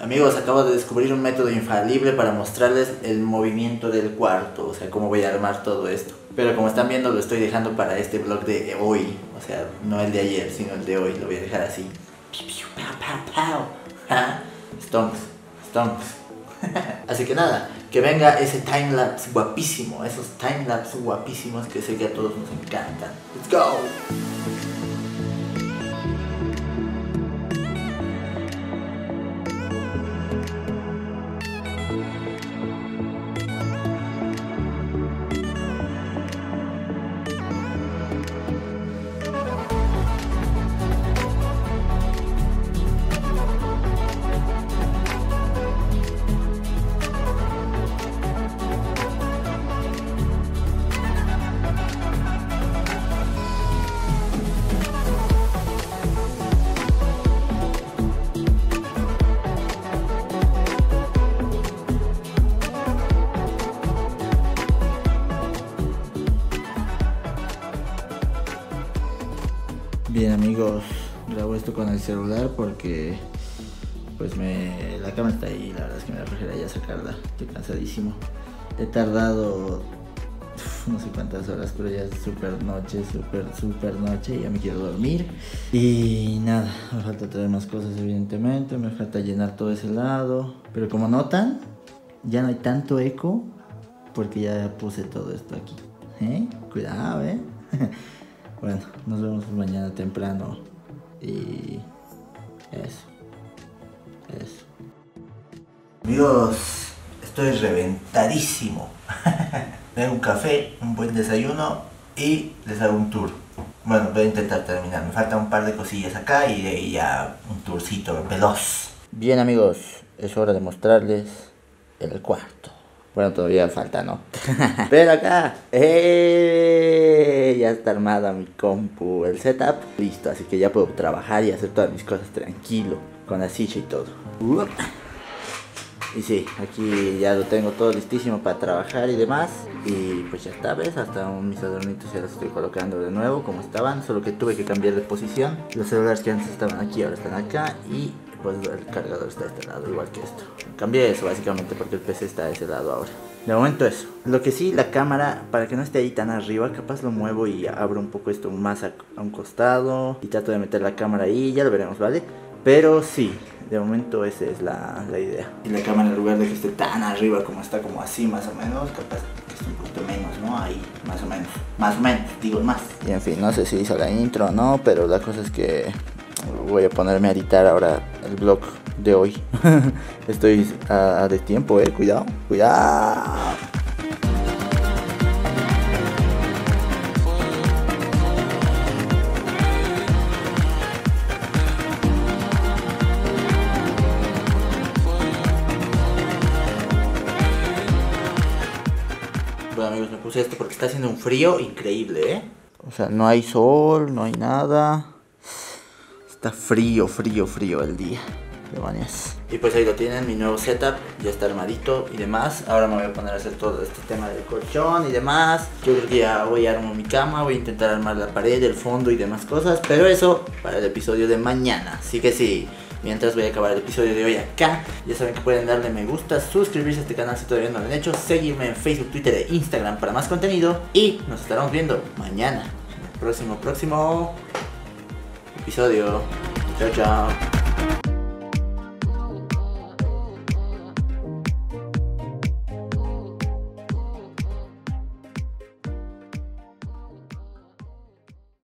Amigos, acabo de descubrir un método infalible para mostrarles el movimiento del cuarto, o sea, cómo voy a armar todo esto. Pero como están viendo, lo estoy dejando para este vlog de hoy, o sea, no el de ayer, sino el de hoy, lo voy a dejar así. Stonks, stonks. Así que nada, que venga ese timelapse guapísimo, esos timelapse guapísimos que sé que a todos nos encantan. ¡Let's go! Bien amigos, grabo esto con el celular porque pues me la cámara está ahí, la verdad es que me da flojera ya sacarla, estoy cansadísimo. He tardado no sé cuántas horas, pero ya es súper noche, súper, súper noche ya me quiero dormir. Y nada, me falta traer más cosas evidentemente, me falta llenar todo ese lado. Pero como notan, ya no hay tanto eco porque ya puse todo esto aquí. ¿Eh? Cuidado, ¿eh? Bueno, nos vemos mañana temprano. Y eso. Eso. Amigos, estoy reventadísimo. Me un café, un buen desayuno y les hago un tour. Bueno, voy a intentar terminar. Me falta un par de cosillas acá y de ahí ya un tourcito veloz. Bien amigos, es hora de mostrarles el cuarto. Bueno, todavía falta, ¿no? Pero acá, ¡eh! ya está armada mi compu, el setup, listo, así que ya puedo trabajar y hacer todas mis cosas tranquilo, con la silla y todo. Y sí, aquí ya lo tengo todo listísimo para trabajar y demás. Y pues ya está, ¿ves? Hasta mis adornitos ya los estoy colocando de nuevo como estaban, solo que tuve que cambiar de posición. Los celulares que antes estaban aquí ahora están acá y pues el cargador está a este lado, igual que esto. Cambié eso básicamente porque el PC está a ese lado ahora. De momento eso. Lo que sí, la cámara, para que no esté ahí tan arriba, capaz lo muevo y abro un poco esto más a, a un costado. Y trato de meter la cámara ahí, ya lo veremos, ¿vale? Pero sí, de momento esa es la, la idea. Y la cámara en lugar de que esté tan arriba como está como así más o menos, capaz que esté un poquito menos, ¿no? Ahí, más o menos. Más o menos, digo más. Y en fin, no sé si hizo la intro o no, pero la cosa es que voy a ponerme a editar ahora el vlog de hoy. Estoy a, a de tiempo, eh. Cuidado, cuidado. Bueno amigos, me puse esto porque está haciendo un frío increíble, ¿eh? O sea, no hay sol, no hay nada. Está frío, frío, frío el día. Demonios. Y pues ahí lo tienen, mi nuevo setup. Ya está armadito y demás. Ahora me voy a poner a hacer todo este tema del colchón y demás. Yo creo que ya voy a armar mi cama. Voy a intentar armar la pared, el fondo y demás cosas. Pero eso para el episodio de mañana. Así que sí. Mientras voy a acabar el episodio de hoy acá, ya saben que pueden darle me gusta, suscribirse a este canal si todavía no lo han hecho, seguirme en Facebook, Twitter e Instagram para más contenido y nos estaremos viendo mañana en el próximo, próximo episodio. Chao, chao.